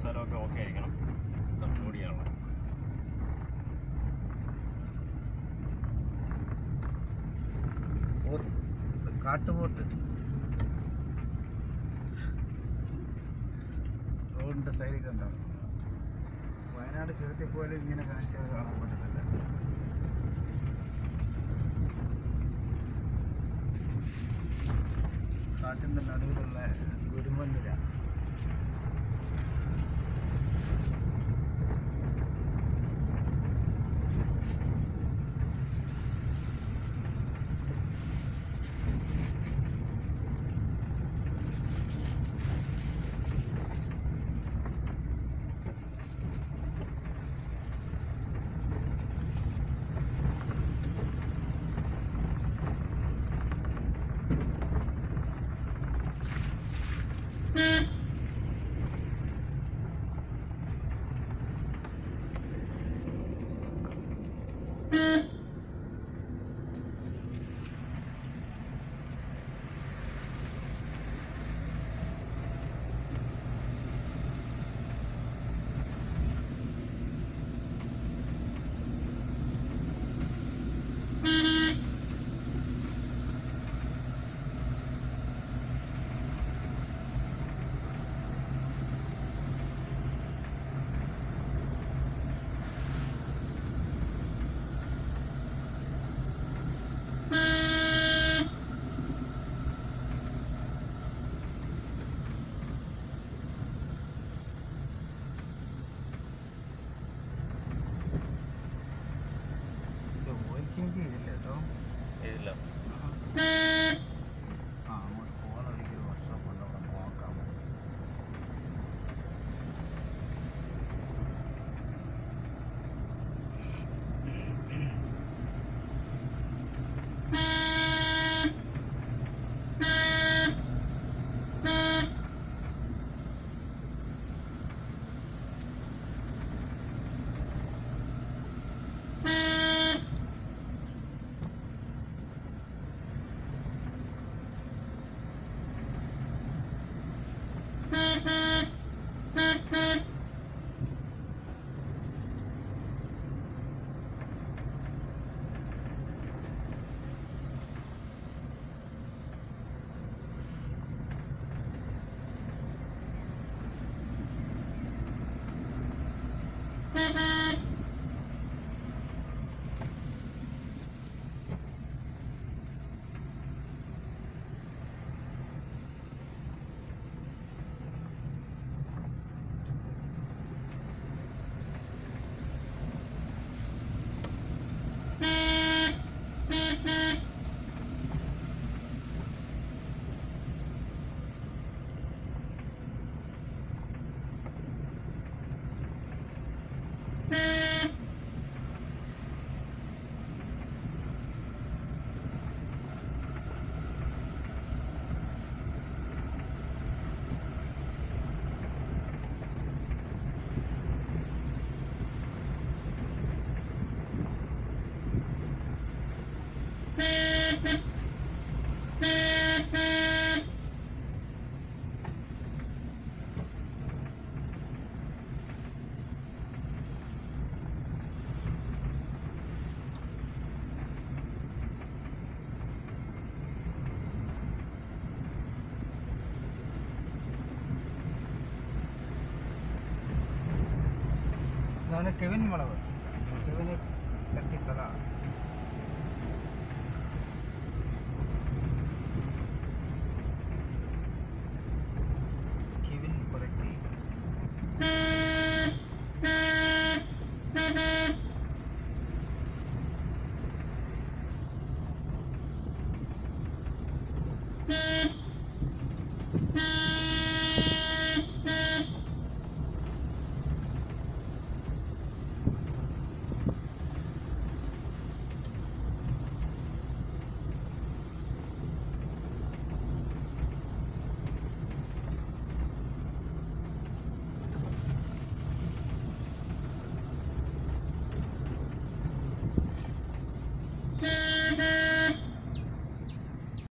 സ്ഥലമൊക്കെ ഓക്കെ ആയിരിക്കണം. തട്ടുകൂടിയാണ് പോത്ത്. കാട്ടുപോത്ത്. റോഡിന്റെ സൈഡിൽ കണ്ടാണ് വയനാട് ചുരത്തിൽ പോലും ഇങ്ങനെ കാഴ്ചകൾ കാണാൻ പറ്റുന്നില്ല കാട്ടിന്റെ നടുവിലുള്ള ഗുരുമന്ദിര. 经济也多，也多。मैंने केविन नहीं मारा केविन एक लड़की सलाह